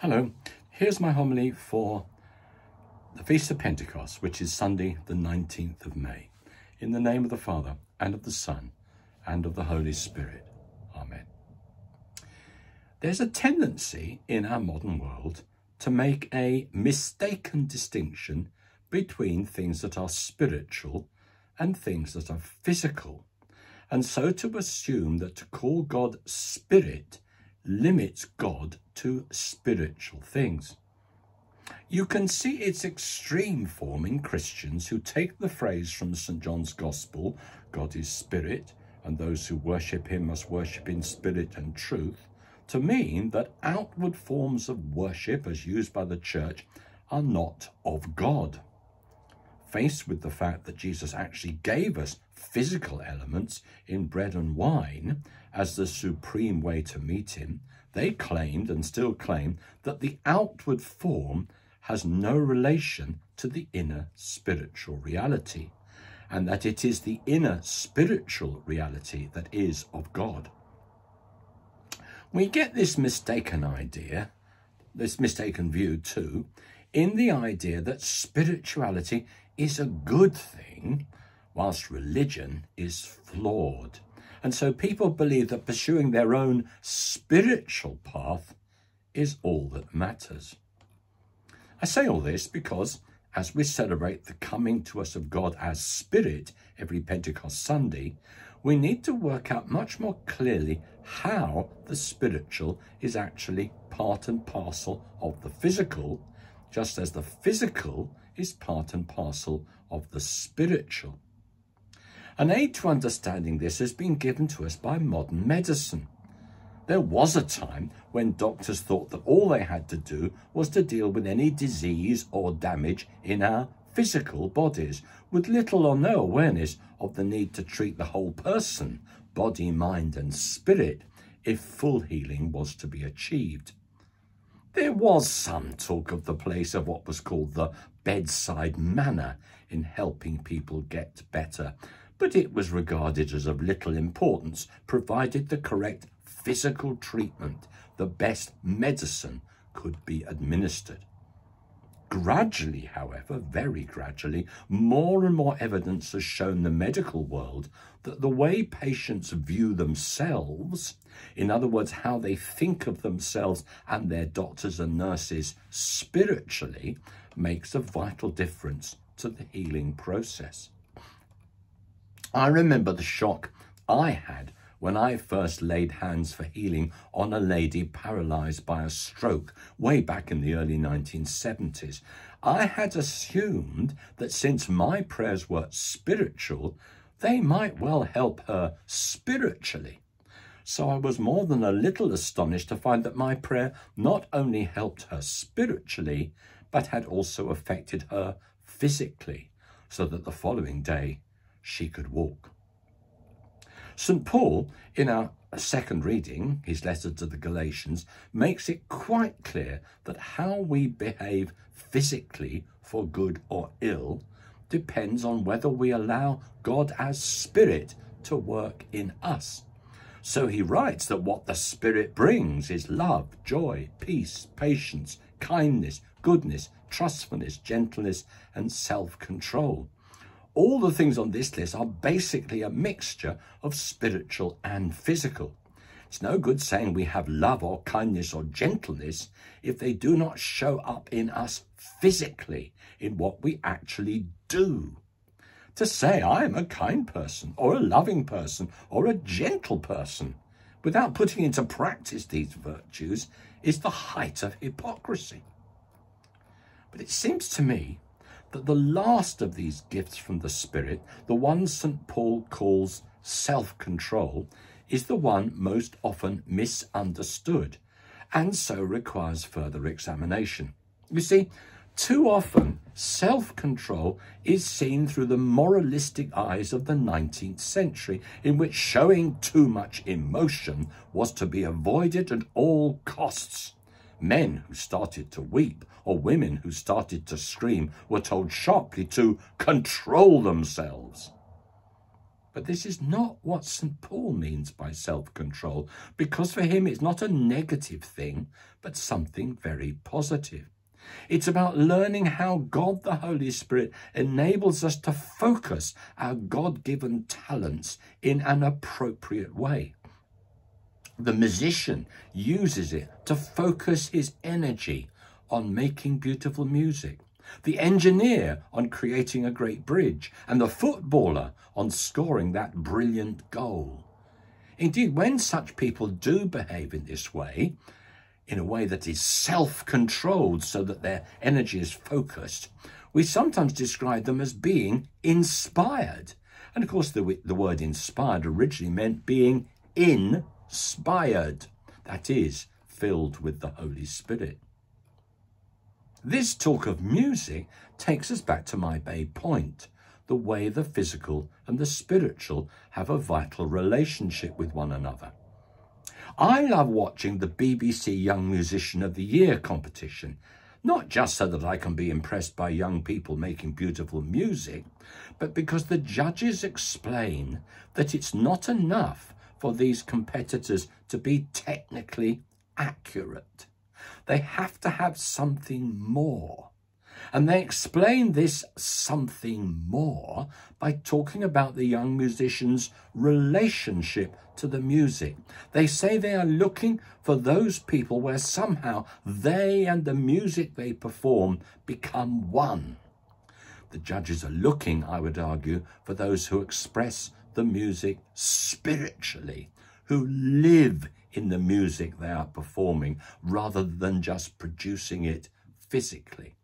Hello, here's my homily for the Feast of Pentecost, which is Sunday, the 19th of May. In the name of the Father, and of the Son, and of the Holy Spirit. Amen. There's a tendency in our modern world to make a mistaken distinction between things that are spiritual and things that are physical, and so to assume that to call God spirit limits God to spiritual things. You can see its extreme form in Christians who take the phrase from St. John's Gospel, God is spirit, and those who worship him must worship in spirit and truth, to mean that outward forms of worship, as used by the church, are not of God. Faced with the fact that Jesus actually gave us physical elements in bread and wine as the supreme way to meet him, they claimed and still claim that the outward form has no relation to the inner spiritual reality, and that it is the inner spiritual reality that is of God. We get this mistaken idea, this mistaken view too, in the idea that spirituality is a good thing, whilst religion is flawed. And so people believe that pursuing their own spiritual path is all that matters. I say all this because as we celebrate the coming to us of God as Spirit every Pentecost Sunday, we need to work out much more clearly how the spiritual is actually part and parcel of the physical, just as the physical is part and parcel of the spiritual. An aid to understanding this has been given to us by modern medicine. There was a time when doctors thought that all they had to do was to deal with any disease or damage in our physical bodies, with little or no awareness of the need to treat the whole person, body, mind and spirit, if full healing was to be achieved. There was some talk of the place of what was called the bedside manner in helping people get better, but it was regarded as of little importance provided the correct physical treatment, the best medicine, could be administered. Gradually, however, very gradually, more and more evidence has shown the medical world that the way patients view themselves, in other words, how they think of themselves and their doctors and nurses spiritually, makes a vital difference to the healing process. I remember the shock I had when I first laid hands for healing on a lady paralysed by a stroke way back in the early 1970s. I had assumed that since my prayers were spiritual, they might well help her spiritually. So I was more than a little astonished to find that my prayer not only helped her spiritually, but had also affected her physically, so that the following day she could walk. St. Paul, in our second reading, his letter to the Galatians, makes it quite clear that how we behave physically for good or ill depends on whether we allow God as Spirit to work in us. So he writes that what the Spirit brings is love, joy, peace, patience, kindness, goodness, trustfulness, gentleness, and self control all the things on this list are basically a mixture of spiritual and physical. It's no good saying we have love or kindness or gentleness if they do not show up in us physically, in what we actually do. To say I am a kind person or a loving person or a gentle person without putting into practice these virtues is the height of hypocrisy. But it seems to me that the last of these gifts from the Spirit, the one St. Paul calls self control, is the one most often misunderstood and so requires further examination. You see, too often, self control is seen through the moralistic eyes of the 19th century, in which showing too much emotion was to be avoided at all costs. Men who started to weep or women who started to scream were told sharply to control themselves. But this is not what St. Paul means by self control, because for him it's not a negative thing, but something very positive. It's about learning how God the Holy Spirit enables us to focus our God given talents in an appropriate way. The musician uses it to focus his energy on making beautiful music, the engineer on creating a great bridge, and the footballer on scoring that brilliant goal. Indeed, when such people do behave in this way, in a way that is self-controlled so that their energy is focused, we sometimes describe them as being inspired. And of course, the, the word inspired originally meant being inspired, that is, filled with the Holy Spirit. This talk of music takes us back to my bay point, the way the physical and the spiritual have a vital relationship with one another. I love watching the BBC Young Musician of the Year competition, not just so that I can be impressed by young people making beautiful music, but because the judges explain that it's not enough for these competitors to be technically accurate. They have to have something more. And they explain this something more by talking about the young musician's relationship to the music. They say they are looking for those people where somehow they and the music they perform become one. The judges are looking, I would argue, for those who express the music spiritually, who live in the music they are performing rather than just producing it physically.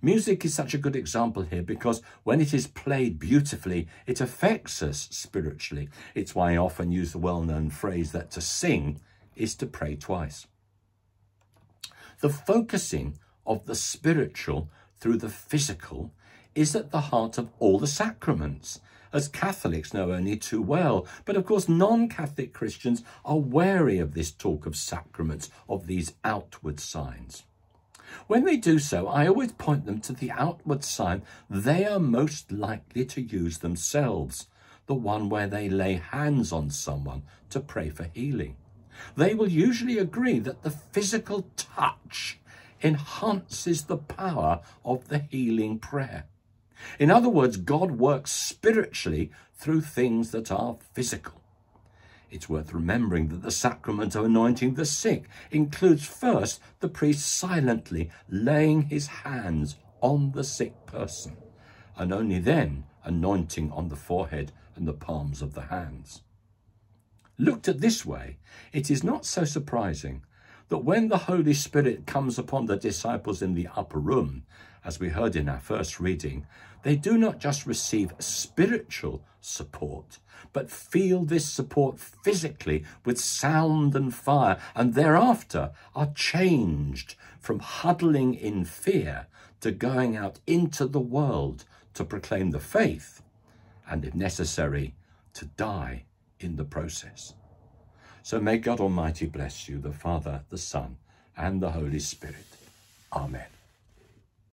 Music is such a good example here because when it is played beautifully, it affects us spiritually. It's why I often use the well-known phrase that to sing is to pray twice. The focusing of the spiritual through the physical is at the heart of all the sacraments, as Catholics know only too well. But of course, non-Catholic Christians are wary of this talk of sacraments, of these outward signs. When they do so, I always point them to the outward sign they are most likely to use themselves, the one where they lay hands on someone to pray for healing. They will usually agree that the physical touch enhances the power of the healing prayer. In other words, God works spiritually through things that are physical. It's worth remembering that the sacrament of anointing the sick includes first the priest silently laying his hands on the sick person, and only then anointing on the forehead and the palms of the hands. Looked at this way, it is not so surprising that when the Holy Spirit comes upon the disciples in the upper room, as we heard in our first reading, they do not just receive spiritual support, but feel this support physically with sound and fire, and thereafter are changed from huddling in fear to going out into the world to proclaim the faith, and if necessary, to die in the process. So may God Almighty bless you, the Father, the Son, and the Holy Spirit. Amen.